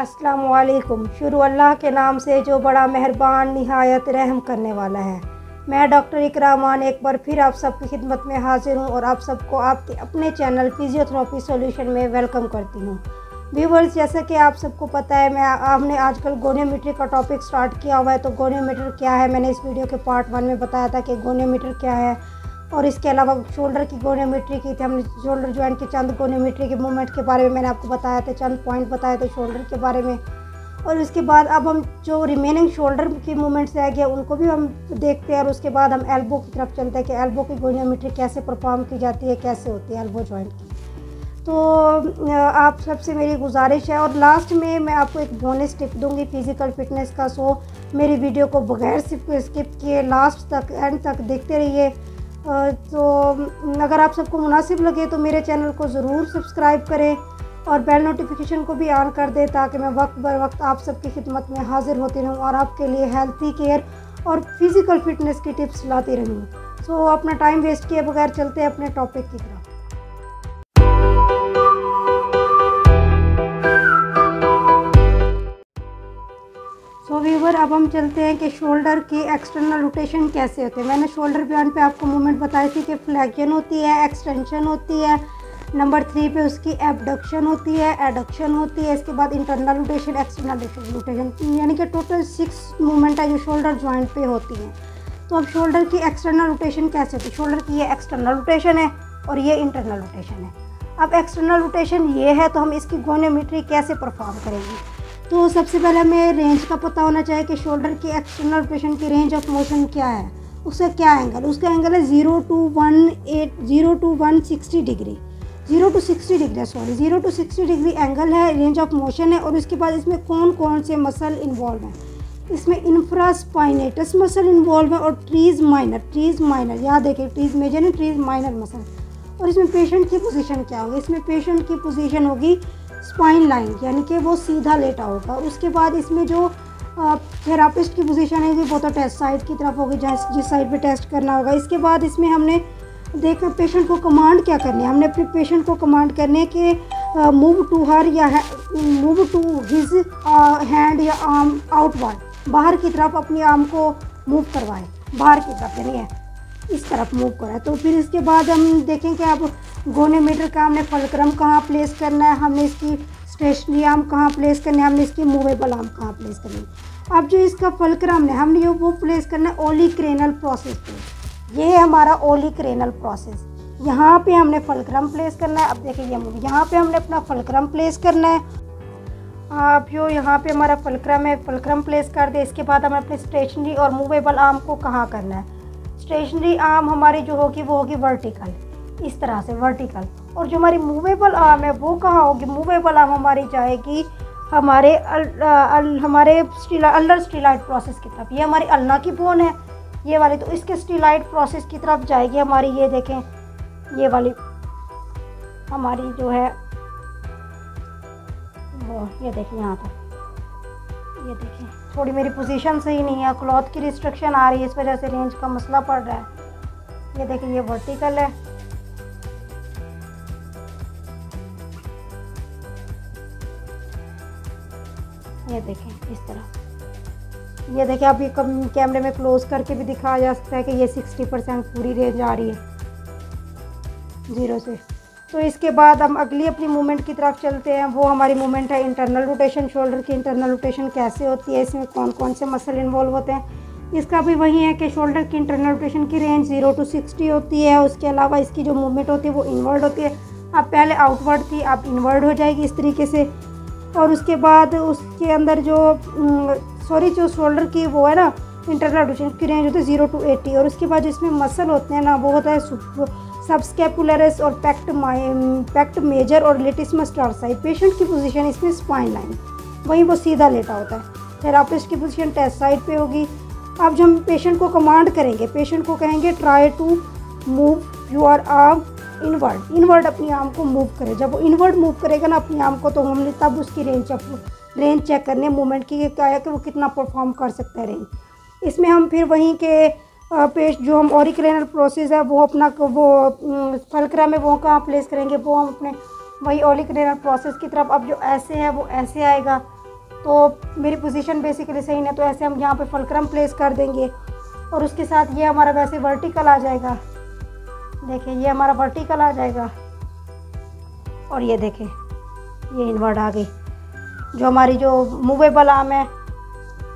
असलकुम शुरू अल्लाह के नाम से जो बड़ा मेहरबान, नहायत, रहम करने वाला है। मैं डॉक्टर इकरामान एक बार फिर आप सबकी खिदमत में हाजिर हूँ और आप सबको आपके अपने चैनल फिजियोथेरेपी सॉल्यूशन में वेलकम करती हूँ। व्यूवर्स, जैसा कि आप सबको पता है, मैं आपने आजकल गोनियोमीटर का टॉपिक स्टार्ट किया हुआ है। तो गोनियोमीटर क्या है? मैंने इस वीडियो के पार्ट वन में बताया था कि गोनियोमीटर क्या है। और इसके अलावा शोल्डर की गोनियोमेट्री की थी, हमने शोल्डर ज्वाइंट के चंद गोनियोमेट्री के मूवमेंट के बारे में मैंने आपको बताया था, चंद पॉइंट बताए थे शोल्डर के बारे में। और उसके बाद अब हम जो रिमेनिंग शोल्डर की मूवमेंट्स रह गए, उनको भी हम देखते हैं और उसके बाद हम एल्बो की तरफ़ चलते हैं कि एल्बो की गोनियोमेट्री कैसे परफॉर्म की जाती है, कैसे होती है एल्बो जॉइंट की। तो आप सबसे मेरी गुजारिश है और लास्ट में मैं आपको एक बोनस टिप दूँगी फ़िज़िकल फिटनेस का सो मेरी वीडियो को बगैर सिर्फ़ स्किप किए लास्ट तक एंड तक देखते रहिए। तो अगर आप सबको मुनासिब लगे तो मेरे चैनल को ज़रूर सब्सक्राइब करें और बेल नोटिफिकेशन को भी ऑन कर दें ताकि मैं वक्त बर वक्त आप सबकी खिदमत में हाज़िर होती रहूँ और आपके लिए हेल्थी केयर और फ़िज़िकल फिटनेस की टिप्स लाती रहूँ। सो अपना टाइम वेस्ट किए बगैर चलते हैं अपने टॉपिक की तरफ़। व्यूवर अब हम चलते हैं कि शोल्डर की एक्सटर्नल रोटेशन कैसे होते हैं। मैंने शोल्डर बयान पे आपको मूवमेंट बताई थी कि फ्लैक्शन होती है एक्सटेंशन होती है। नंबर थ्री पे उसकी एबडक्शन होती है एडक्शन होती है। इसके बाद इंटरनल रोटेशन एक्सटर्नल रोटेशन यानी कि टोटल सिक्स मूवमेंट है जो शोल्डर ज्वाइंट पे होती हैं। तो अब शोल्डर की एक्सटर्नल रोटेशन कैसे होती है? शोल्डर की ये एक्सटर्नल रोटेशन है और ये इंटरनल रोटेशन है। अब एक्सटर्नल रोटेशन ये है तो हम इसकी गोनोमीट्री कैसे परफॉर्म करेंगे? तो सबसे पहले हमें रेंज का पता होना चाहिए कि शोल्डर की एक्सटर्नल रोटेशन की रेंज ऑफ़ मोशन क्या है। उसका क्या एंगल उसका एंगल है zero to one eight zero to one sixty degree zero to sixty degree sorry zero to sixty degree angle है रेंज ऑफ़ मोशन है, और उसके बाद इसमें कौन कौन से मसल इन्वॉल्व हैं? इसमें इंफ्रास्पाइनेटस मसल इन्वॉल्व है और ट्रीज़ माइनर ट्रीज़ माइनर याद देखिए ट्रीज़ मेजर है ट्रीज़ माइनर मसल और इसमें पेशेंट की पोजीशन क्या होगी? इसमें पेशेंट की पोजीशन होगी स्पाइन लाइन यानी कि वो सीधा लेटा होगा। उसके बाद इसमें जो थेरापिस्ट की पोजीशन है, वो तो टेस्ट साइड की तरफ़ होगी जहाँ जिस साइड पे टेस्ट करना होगा। इसके बाद इसमें हमने देखा पेशेंट को कमांड क्या करनी है। हमने अपने पेशेंट को कमांड करने के मूव टू हर या मूव टू हिज हैंड या आर्म आउटवर्ड बाहर की तरफ़ अपनी आर्म को मूव करवाएँ। बाहर की तरफ़, यानी है इस तरफ़ मूव कराएँ तो फिर इसके बाद हम देखें कि अब गोनेमीटर का हमने फलक्रम कहाँ प्लेस करना है, हमने इसकी स्टेशनरी आर्म कहाँ प्लेस करना है, हमने इसकी मूवेबल आर्म कहाँ प्लेस करनी है। अब जो इसका फलक्रम है, हमने वो प्लेस करना है ओली क्रेनल प्रोसेस पे। ये है हमारा ओली क्रेनल प्रोसेस यहाँ पे हमने फलक्रम प्लेस करना है। अब देखिए ये मूव यहाँ पे हमने अपना फलक्रम प्लेस करना है। आप जो यहाँ पे हमारा फलक्रम है, फलक्रम प्लेस कर दे। इसके बाद हमें अपने स्टेशनरी और मूवेबल आर्म को कहाँ करना है? स्टेशनरी आर्म हमारी जो होगी वो होगी वर्टिकल इस तरह से वर्टिकल और जो हमारी मूवेबल आर्म है वो कहाँ होगी? मूवेबल आर्म हमारी जाएगी हमारे अल, अल, हमारे अल्लर स्टीलाइट प्रोसेस की तरफ़। ये हमारी अल्ना की बोन है ये वाली। तो इसके स्टीलाइट प्रोसेस की तरफ़ जाएगी हमारी ये देखें ये वाली हमारी जो है वो ये देखें यहाँ पर। ये देखें, थोड़ी मेरी पोजीशन सही नहीं है क्लॉथ की रिस्ट्रिक्शन आ रही है, इस वजह से रेंज का मसला पड़ रहा है। ये देखें, ये वर्टिकल है। ये देखें, इस तरह। ये देखें, आप कम कैमरे में क्लोज करके भी दिखाया जा सकता है कि ये 60 परसेंट पूरी रेंज आ रही है। ज़ीरो से तो इसके बाद हम अगली अपनी मूवमेंट की तरफ़ चलते हैं। वो हमारी मूवमेंट है इंटरनल रोटेशन शोल्डर की। इंटरनल रोटेशन कैसे होती है? इसमें कौन कौन से मसल इन्वॉल्व होते हैं? इसका भी वही है कि शोल्डर की इंटरनल रोटेशन की रेंज ज़ीरो टू सिक्सटी होती है। उसके अलावा इसकी जो मूवमेंट होती है वो इन्वर्ड होती है। अब पहले आउटवर्ड थी, अब इन्वर्ड हो जाएगी इस तरीके से। और उसके बाद उसके अंदर जो सॉरी जो शोल्डर की वो है ना इंटरनल रोटेशन की रेंज होती है ज़ीरो टू एट्टी और उसके बाद जिसमें मसल होते हैं ना, वो होता है सबस्केपुलरस और पैक्ट पैक्ट मेजर और लेटिसमस टार्साई पेशेंट की पोजीशन इसमें स्पाइन लाइन वहीं वो सीधा लेटा होता है। थेरापिस्ट की पोजीशन टेस्ट साइड पे होगी। अब जो हम पेशेंट को कमांड करेंगे पेशेंट को कहेंगे try to move your arm inward inward अपनी आर्म को मूव करे। जब वो इनवर्ड मूव करेगा ना अपनी आर्म को तो हमने तब उसकी रेंज रेंज चेक करने मूवमेंट की क्या है कि वो कितना परफॉर्म कर सकता है रेंज इसमें हम फिर वहीं के पेश जो हम ऑरिक्रेनल प्रोसेस है, वो अपना वो फलकरा में वो कहाँ प्लेस करेंगे, वो हम अपने वही ऑरिक्रेनल प्रोसेस की तरफ़, अब जो ऐसे है, वो ऐसे आएगा। तो मेरी पोजीशन बेसिकली सही नहीं तो ऐसे हम यहाँ पे फलक्रम प्लेस कर देंगे। और उसके साथ ये हमारा वैसे वर्टिकल आ जाएगा। देखिए, ये हमारा वर्टिकल आ जाएगा। और ये देखें, ये इन्वर्ट आ गई। जो हमारी जो मूवेबल आम है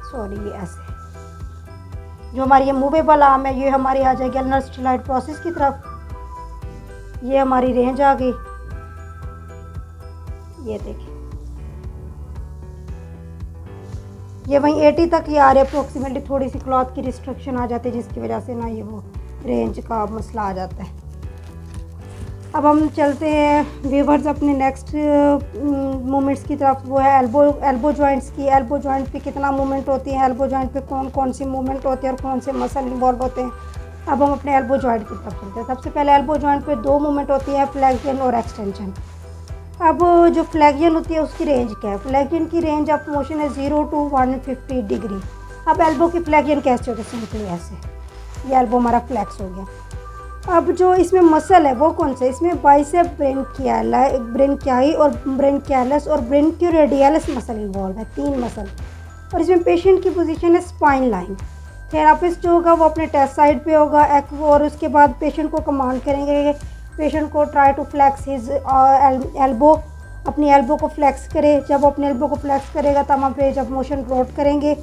सॉरी ये ऐसे। जो हमारी ये मूवेबल आर्म है, ये हमारी आ जाएगी अलनर प्रोसेस की तरफ़। ये हमारी रेंज आ गई। ये देखिए ये वहीं 80 तक ही आ रही है अप्रोक्सीमेटली थोड़ी सी क्लॉथ की रिस्ट्रिक्शन आ जाती है, जिसकी वजह से ना ये वो रेंज का मसला आ जाता है। अब हम चलते हैं वीवर्स अपने नेक्स्ट मूवमेंट्स की तरफ़। वो है एल्बो एल्बो जॉइंट्स की। एल्बो जॉइंट पे कितना मूवमेंट होती है? एल्बो जॉइंट पे कौन कौन सी मूवमेंट होती है और कौन से मसल इन्वॉल्व होते हैं? अब हम अपने एल्बो जॉइंट की तरफ़ चलते हैं। सबसे पहले एल्बो जॉइंट पे दो मूवमेंट होती है फ्लैगियन और एक्सटेंशन अब जो फ्लैगियन होती है, उसकी रेंज क्या है? फ्लैगियन की रेंज ऑफ़ मोशन है zero to one fifty degree अब एल्बो की फ्लैगियन कैसे होती है सिंपली ऐसे। ये एल्बो हमारा फ्लैक्स हो गया। अब जो इसमें मसल है, वो कौन सा इसमें बाइसेप ब्रेन क्याला ब्रेन क्याई और ब्रेन क्यालस और brachioradialis muscle involve है, तीन मसल और इसमें पेशेंट की पोजीशन है स्पाइन लाइन थेरापिस्ट जो होगा, वो अपने टेस्ट साइड पे होगा, एक और उसके बाद पेशेंट को कमांड करेंगे पेशेंट को try to flex his elbow अपनी एल्बो को फ्लैक्स करे, जब अपने एल्बो को फ्लैक्स करेगा, तब हम पे जब मोशन रोट करेंगे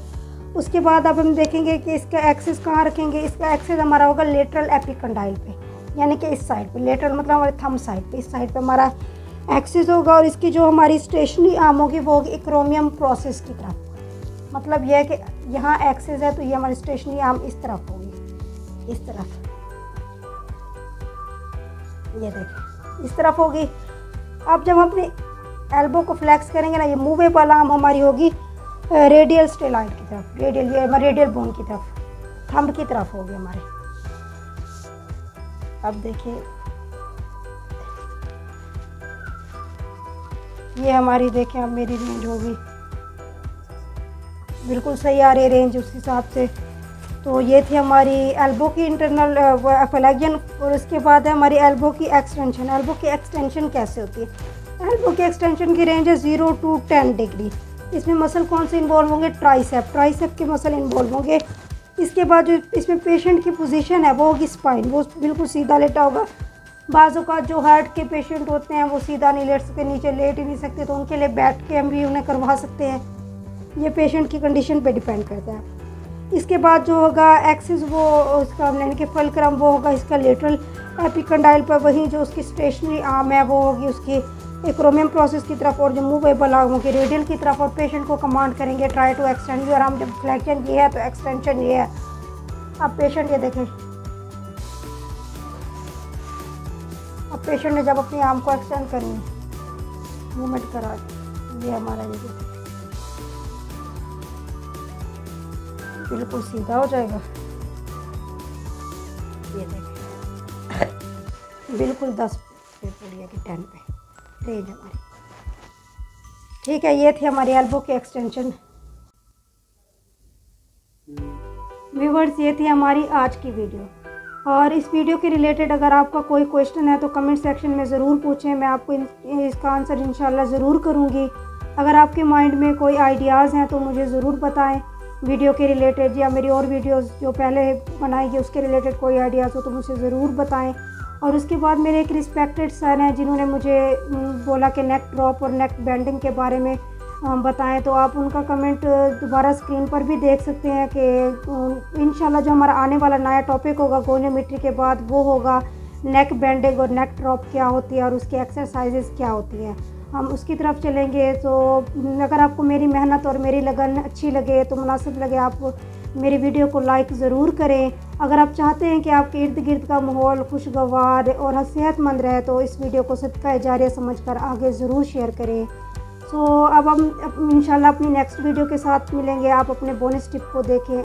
उसके बाद अब हम देखेंगे कि इसका एक्सेस कहाँ रखेंगे? इसका एक्सेस हमारा होगा लेटरल एपिकंडाइल पे, यानी कि इस साइड पे। लेटरल मतलब हमारे थम साइड पे। इस साइड पे हमारा एक्सेस होगा और इसकी जो हमारी स्टेशनरी आर्म होगी, वो होगी इक्रोमियम प्रोसेस की तरफ़। मतलब यह है कि यहाँ एक्सेस है तो ये हमारी स्टेशनरी आर्म इस तरफ़ होगी। इस तरफ़। ये देखिए इस तरफ़ होगी। अब जब हम अपनी एल्बो को फ्लैक्स करेंगे ना, ये मूवेबल आर्म हमारी होगी। रेडियल स्टेलाइट की तरफ़, रेडियल, ये रेडियल बोन की तरफ़, थंब की तरफ़ हो गए हमारे। अब देखिए, ये हमारी देखें, अब मेरी रेंज होगी। बिल्कुल सही आ रही रेंज उस हिसाब से। तो ये थी हमारी एल्बो की इंटरनल फ्लैगियन और उसके बाद है हमारी एल्बो की एक्सटेंशन एल्बो की एक्सटेंशन कैसे होती है? एल्बो की एक्सटेंशन की रेंज है ज़ीरो टू टेन डिग्री इसमें मसल कौन से इन्वॉल्व होंगे? ट्राइसेप ट्राइसेप के मसल इन्वॉल्व होंगे। इसके बाद जो इसमें पेशेंट की पोजीशन है, वो होगी स्पाइन वो बिल्कुल सीधा लेटा होगा। बाज़ों का जो हार्ट के पेशेंट होते हैं, वो सीधा नहीं लेट सकते, नीचे लेट ही नहीं सकते तो उनके लिए बैठ के हम भी उन्हें करवा सकते हैं। ये पेशेंट की कंडीशन पे डिपेंड करता है। इसके बाद जो होगा एक्सिस वो उसका यानी कि फलक्रम वो होगा इसका लेटरल एपिकंडाइल पर। वहीं जो उसकी स्टेशनरी आर्म है, वो होगी उसकी एक्रोमियम प्रोसेस की तरफ़ और जो मूवेबल आर्मों की रेडियल की तरफ़ और पेशेंट को कमांड करेंगे ट्राई टू एक्सटेंड और हम जब फ्लैक्शन ये है तो एक्सटेंशन ये है। अब पेशेंट ये देखें। अब पेशेंट ने जब अपनी आर्म को एक्सटेंड करनी मूवमेंट करा, ये हमारा ये बिल्कुल सीधा हो जाएगा। ये देखें। बिल्कुल दस पे पड़ी है कि टेन पे। रेंज हमारी। ठीक है, ये थी हमारी एल्बो की एक्सटेंशन व्यूवर्स ये थी हमारी आज की वीडियो और इस वीडियो के रिलेटेड अगर आपका कोई क्वेश्चन है तो कमेंट सेक्शन में ज़रूर पूछें। मैं आपको इसका आंसर इंशाल्लाह ज़रूर करूँगी। अगर आपके माइंड में कोई आइडियाज़ हैं तो मुझे ज़रूर बताएँ। वीडियो के रिलेटेड या मेरी और वीडियोस जो पहले बनाई उसके रिलेटेड कोई आइडियाज़ हो तो मुझे ज़रूर बताएँ। और उसके बाद मेरे एक रिस्पेक्टेड सर हैं जिन्होंने मुझे बोला कि नेक ड्रॉप और नेक बेंडिंग के बारे में बताएँ। तो आप उनका कमेंट दोबारा स्क्रीन पर भी देख सकते हैं कि इन जो हमारा आने वाला नया टॉपिक होगा गोनियोमेट्री के बाद वो होगा नेक बेंडिंग और नेक ड्रॉप क्या होती है और उसकी एक्सरसाइजेस क्या होती हैं। हम उसकी तरफ़ चलेंगे। तो अगर आपको मेरी मेहनत और मेरी लगन अच्छी लगे तो मुनासिब लगे आप मेरी वीडियो को लाइक ज़रूर करें। अगर आप चाहते हैं कि आपके इर्द गिर्द का माहौल खुशगवार और सेहतमंद रहे तो इस वीडियो को सदका जारिया समझ कर आगे ज़रूर शेयर करें। सो अब हम इंशाल्लाह अपनी नेक्स्ट वीडियो के साथ मिलेंगे। आप अपने बोनस टिप को देखें।